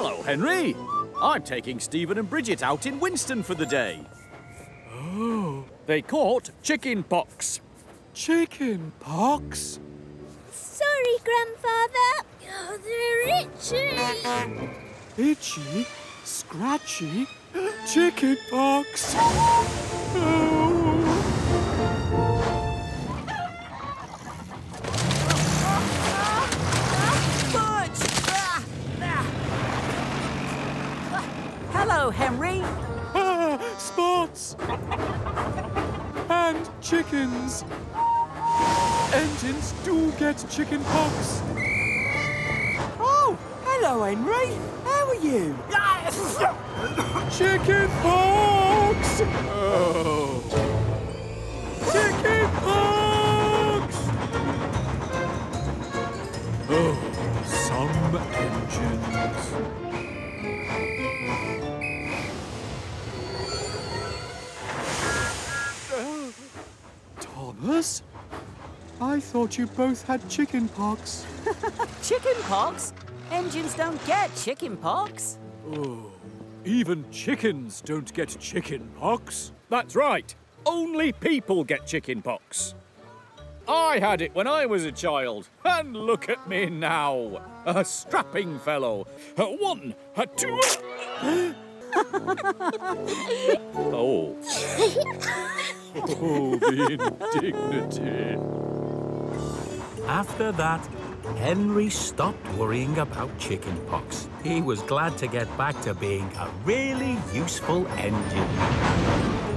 Hello, Henry. I'm taking Stephen and Bridget out in Winston for the day. Oh. They caught chicken pox. Chicken pox? Sorry, Grandfather. Oh, they're itchy. Itchy, scratchy, chicken pox. Oh. Hello, Henry. Ah, spots! and chickens. Engines do get chicken pox. Oh, hello, Henry. How are you? Yes! Chicken pox! Oh. Chicken pox! Oh, some engines. Thomas? I thought you both had chicken pox. Chicken pox? Engines don't get chicken pox. Oh, even chickens don't get chicken pox. That's right. Only people get chicken pox. I had it when I was a child, and look at me now. A strapping fellow. A one, a two. oh. Oh, the indignity. After that, Henry stopped worrying about chicken pox. He was glad to get back to being a really useful engine.